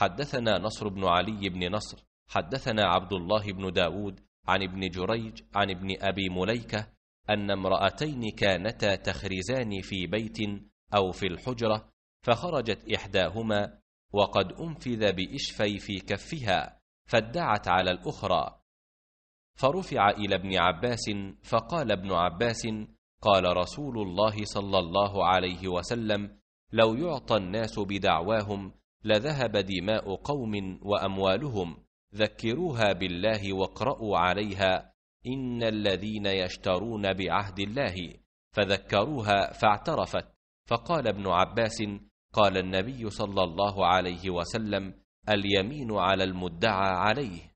حدثنا نصر بن علي بن نصر حدثنا عبد الله بن داود عن ابن جريج عن ابن أبي مليكة أن امرأتين كانتا تخرزان في بيت أو في الحجرة فخرجت إحداهما وقد أنفذ بإشفي في كفها فادعت على الأخرى. فرفع إلى ابن عباس فقال ابن عباس قال رسول الله صلى الله عليه وسلم لو يعطى الناس بدعواهم لذهب دماء قوم وأموالهم ذكروها بالله واقرأوا عليها إن الذين يشترون بعهد الله فذكروها فاعترفت. فقال ابن عباس قال النبي صلى الله عليه وسلم اليمين على المدعى عليه.